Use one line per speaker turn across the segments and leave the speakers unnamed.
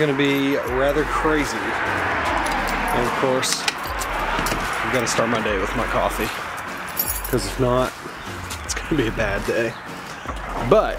going to be rather crazy. And of course, I've got to start my day with my coffee. Because if not, it's going to be a bad day. But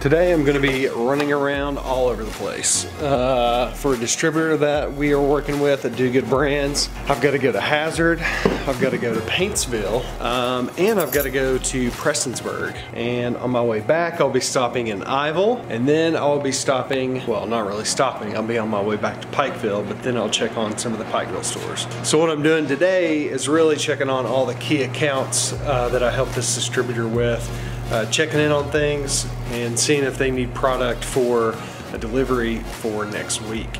Today I'm going to be running around all over the place. Uh, for a distributor that we are working with at Do Good Brands, I've got to go to Hazard, I've got to go to Paintsville, um, and I've got to go to Prestonsburg. And on my way back, I'll be stopping in Ivel, and then I'll be stopping, well, not really stopping, I'll be on my way back to Pikeville, but then I'll check on some of the Pikeville stores. So what I'm doing today is really checking on all the key accounts uh, that I help this distributor with uh, checking in on things and seeing if they need product for a delivery for next week.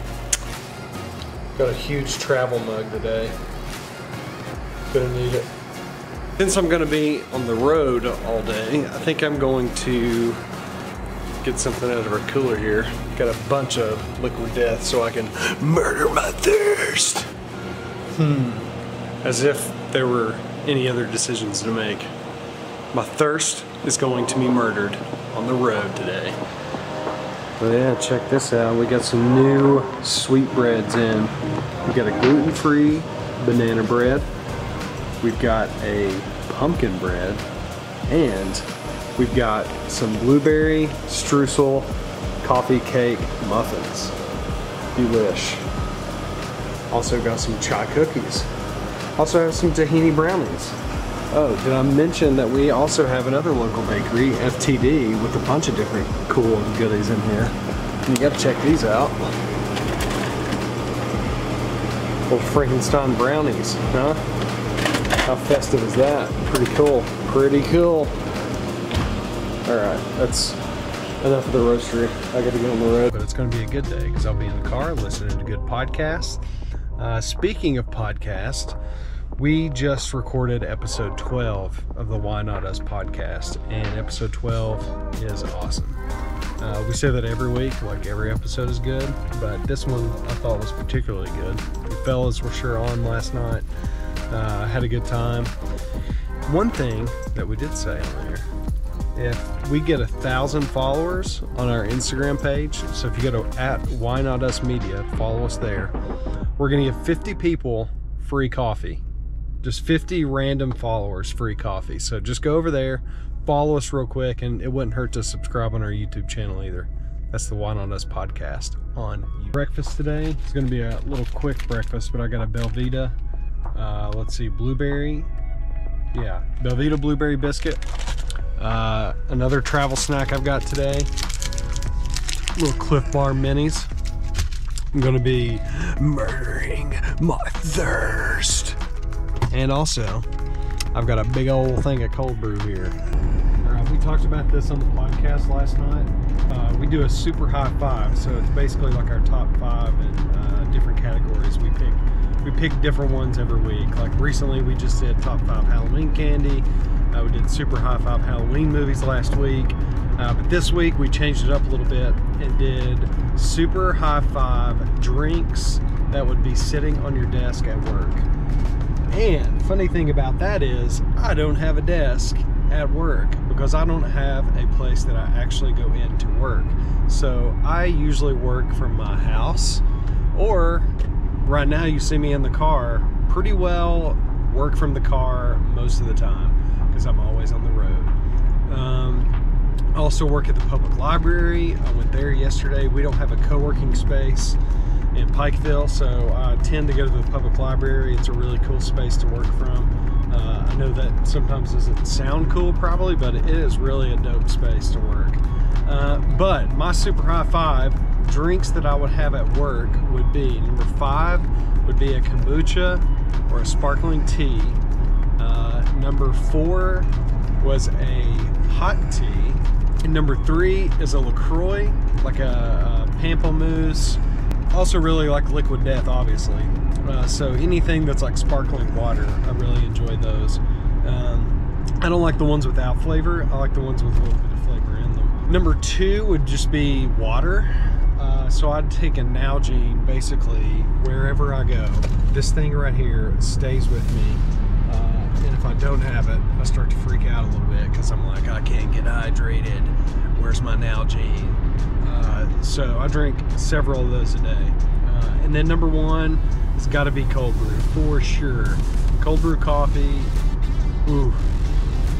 Got a huge travel mug today. Gonna need it. Since I'm gonna be on the road all day, I think I'm going to get something out of our cooler here. Got a bunch of liquid death so I can murder my thirst. Hmm. As if there were any other decisions to make. My thirst is going to be murdered on the road today. But yeah, check this out. We got some new sweetbreads in. We got a gluten-free banana bread. We've got a pumpkin bread. And we've got some blueberry streusel coffee cake muffins. Delish. Also got some chai cookies. Also have some tahini brownies. Oh, did I mention that we also have another local bakery, FTD, with a bunch of different cool goodies in here. You gotta check these out. Little Frankenstein brownies, huh? How festive is that? Pretty cool. Pretty cool. Alright, that's enough of the roastery. I gotta get on the road. But it's gonna be a good day because I'll be in the car listening to good podcasts. Uh, speaking of podcasts, we just recorded episode 12 of the Why Not Us podcast, and episode 12 is awesome. Uh, we say that every week, like every episode is good, but this one I thought was particularly good. The fellas were sure on last night, uh, had a good time. One thing that we did say on there if we get a thousand followers on our Instagram page, so if you go to at Why Not Us Media, follow us there, we're gonna give 50 people free coffee just 50 random followers free coffee. So just go over there follow us real quick and it wouldn't hurt to subscribe on our youtube channel either. That's the Why Not Us podcast on YouTube. breakfast today. It's going to be a little quick breakfast but i got a belvita uh, let's see blueberry. Yeah belvita blueberry biscuit. Uh, another travel snack i've got today. Little Clif bar minis. I'm to be murdering my thirst and also, I've got a big old thing of cold brew here. We talked about this on the podcast last night. Uh, we do a super high five, so it's basically like our top five in uh, different categories. We pick we pick different ones every week. Like recently, we just did top five Halloween candy. Uh, we did super high five Halloween movies last week. Uh, but this week we changed it up a little bit and did super high five drinks that would be sitting on your desk at work. And funny thing about that is I don't have a desk at work because I don't have a place that I actually go in to work. So I usually work from my house or right now you see me in the car pretty well work from the car most of the time because I'm always on the road. Um, I also work at the public library. I went there yesterday. We don't have a co-working space in Pikeville, so I tend to go to the public library. It's a really cool space to work from. Uh, I know that sometimes doesn't sound cool probably, but it is really a dope space to work. Uh, but my super high five drinks that I would have at work would be number five would be a kombucha or a sparkling tea. Uh, number four was a hot tea. And number three is a LaCroix, like a, a pamplemousse also really like liquid death obviously. Uh, so anything that's like sparkling water i really enjoy those. Um, i don't like the ones without flavor. I like the ones with a little bit of flavor in them. Number two would just be water. Uh, so i'd take a nalgene basically wherever i go. This thing right here stays with me. Uh, and if i don't have it i start to freak out a little bit because i'm like i can't get hydrated where's my nalgene uh, So I drink several of those a day. Uh, and then number one it's got to be cold brew for sure. Cold brew coffee, ooh,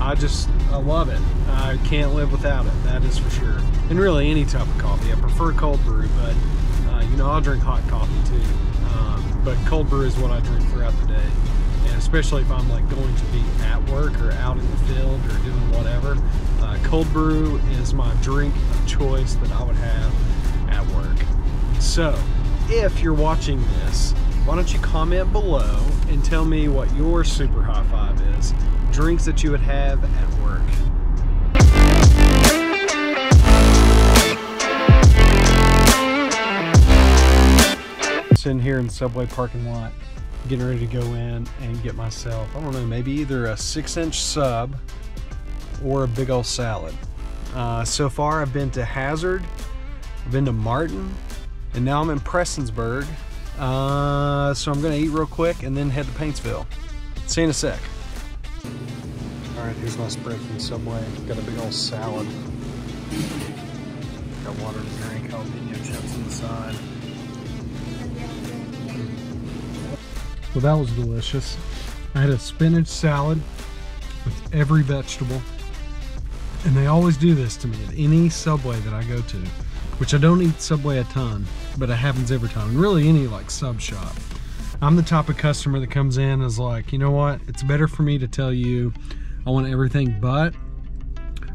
I just, I love it. I can't live without it, that is for sure. And really any type of coffee. I prefer cold brew, but uh, you know, I'll drink hot coffee too. Um, but cold brew is what I drink throughout the day. Especially if I'm like going to be at work or out in the field or doing whatever, uh, cold brew is my drink of choice that I would have at work. So, if you're watching this, why don't you comment below and tell me what your super high five is? Drinks that you would have at work. Sitting here in the subway parking lot, getting ready to go in and get myself, I don't know, maybe either a six inch sub or a big old salad. Uh, so far, I've been to Hazard, I've been to Martin, and now I'm in Prestonsburg. Uh, so I'm gonna eat real quick and then head to Paintsville. See you in a sec. All right, here's my spread from Subway. Got a big old salad. Got water to drink, jalapeno chips on the side. Well, that was delicious. I had a spinach salad with every vegetable. And they always do this to me at any Subway that I go to, which I don't eat Subway a ton, but it happens every time. And really any like sub shop. I'm the type of customer that comes in is like, you know what? It's better for me to tell you I want everything but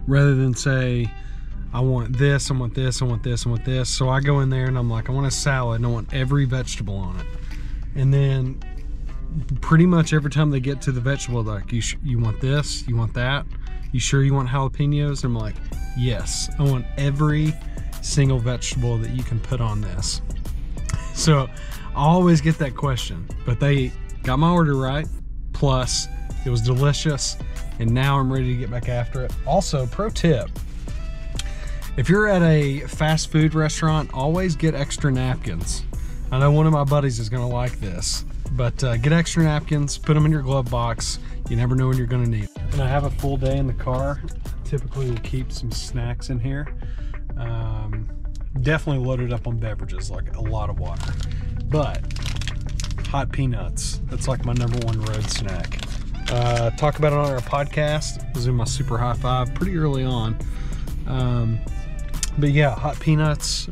rather than say, I want this, I want this, I want this, I want this. So I go in there and I'm like, I want a salad and I want every vegetable on it. And then pretty much every time they get to the vegetable, like, you, you want this, you want that, you sure you want jalapenos? I'm like, yes, I want every single vegetable that you can put on this. So I always get that question, but they got my order right. Plus, it was delicious, and now I'm ready to get back after it. Also, pro tip if you're at a fast food restaurant, always get extra napkins. I know one of my buddies is gonna like this, but uh, get extra napkins, put them in your glove box. You never know when you're gonna need them. And I have a full day in the car. Typically will keep some snacks in here. Um, definitely loaded up on beverages, like a lot of water. But hot peanuts, that's like my number one road snack. Uh, talk about it on our podcast. It was in my super high five pretty early on. Um, but yeah, hot peanuts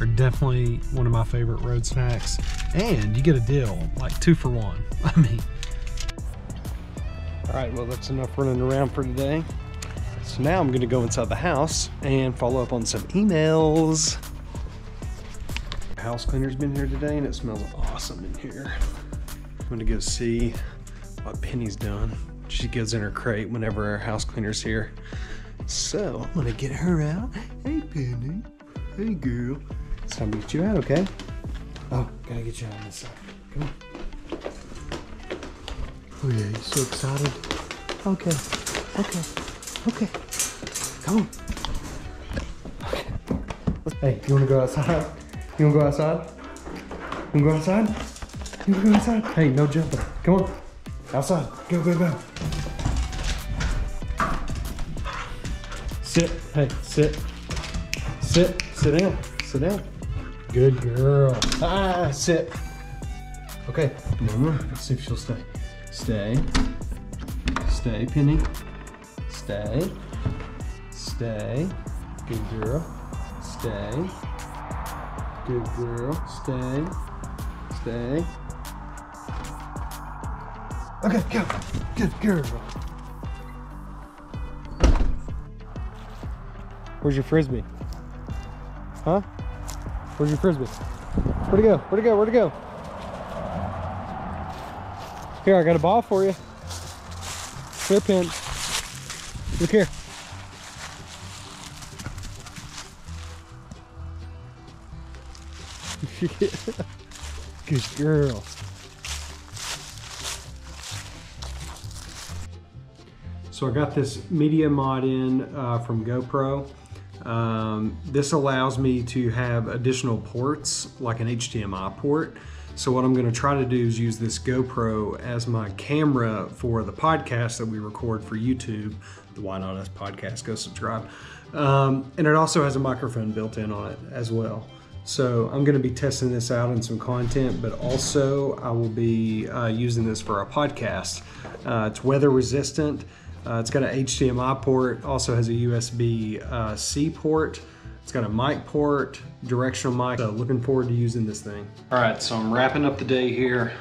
are definitely one of my favorite road snacks. And you get a deal, like two for one. I mean, all right, well, that's enough running around for today. So now I'm to go inside the house and follow up on some emails. House cleaner's been here today and it smells awesome in here. I'm to go see what Penny's done. She goes in her crate whenever our house cleaner's here. So I'm gonna get her out. Hey, Penny. Hey, girl. It's time to get you out, okay? Oh, gotta get you out on this side. Come on. Oh yeah, you so excited? Okay, okay, okay. Come on. Okay. Hey, you wanna go outside? You wanna go outside? You wanna go outside? You wanna go outside? Hey, no jumping. Come on. Outside. Go, go, go. Sit. Hey, sit. Sit. Sit down. Sit down. Good girl. Ah, sit. Okay. Mama, let's see if she'll stay. Stay. Stay, Penny. Stay. Stay. Good girl. Stay. Good girl. Stay. Stay. Okay, go. Good girl. Where's your frisbee? Huh? Where's your frisbee? Where'd it go? Where'd it go? Where'd it go? Here, I got a ball for you. Here, pin. Look here. Good girl. So I got this media mod in uh, from GoPro. Um, this allows me to have additional ports like an HDMI port. So what I'm going to try to do is use this GoPro as my camera for the podcast that we record for YouTube, the Why Not Us podcast. Go subscribe. Um, and it also has a microphone built in on it as well. So I'm going to be testing this out in some content, but also I will be uh, using this for a podcast. Uh, it's weather resistant. Uh, it's got an HDMI port, also has a USB uh, C port. It's got a mic port, directional mic. So looking forward to using this thing. All right, so I'm wrapping up the day here.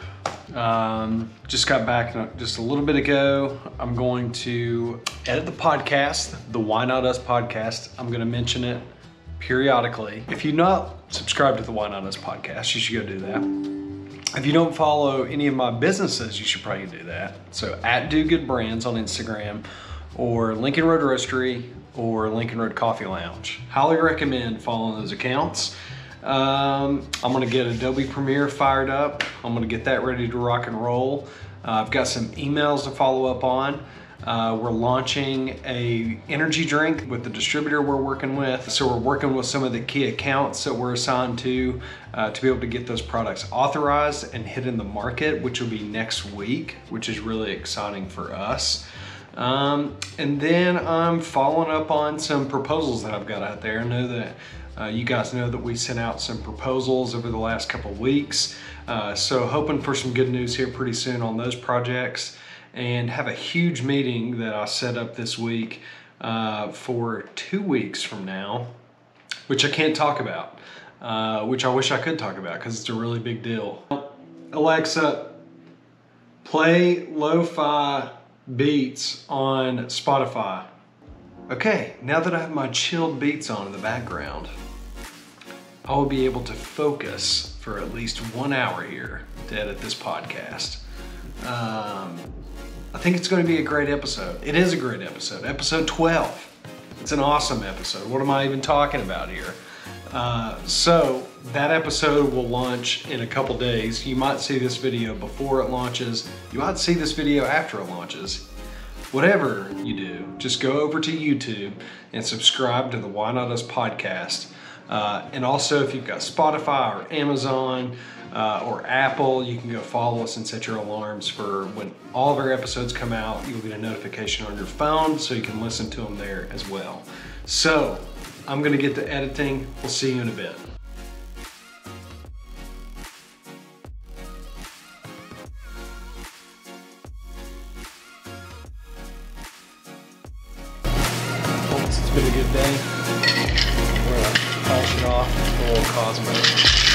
Um, just got back just a little bit ago. I'm going to edit the podcast, the Why Not Us podcast. I'm going to mention it periodically. If you're not subscribed to the Why Not Us podcast, you should go do that. If you don't follow any of my businesses, you should probably do that. So at Do Good Brands on Instagram or Lincoln Road Roastery or Lincoln Road Coffee Lounge. Highly recommend following those accounts. Um, I'm gonna get Adobe Premiere fired up. I'm gonna get that ready to rock and roll. Uh, I've got some emails to follow up on. Uh, we're launching a energy drink with the distributor we're working with. So we're working with some of the key accounts that we're assigned to uh, to be able to get those products authorized and hit in the market, which will be next week, which is really exciting for us. Um, and then I'm following up on some proposals that I've got out there. I know that uh, you guys know that we sent out some proposals over the last couple weeks. Uh, so hoping for some good news here pretty soon on those projects and have a huge meeting that I set up this week uh, for two weeks from now, which I can't talk about, uh, which I wish I could talk about because it's a really big deal. Alexa, play lo-fi beats on Spotify. Okay, now that I have my chilled beats on in the background, I will be able to focus for at least one hour here to edit this podcast. Um, I think it's going to be a great episode. It is a great episode. Episode 12. It's an awesome episode. What am I even talking about here? Uh, so that episode will launch in a couple days. You might see this video before it launches. You might see this video after it launches. Whatever you do, just go over to YouTube and subscribe to the Why Not Us podcast. Uh, and also, if you've got Spotify or Amazon uh, or Apple, you can go follow us and set your alarms for when all of our episodes come out. You'll get a notification on your phone so you can listen to them there as well. So, I'm going to get to editing. We'll see you in a bit. It's been a good day. Off with Cosmo.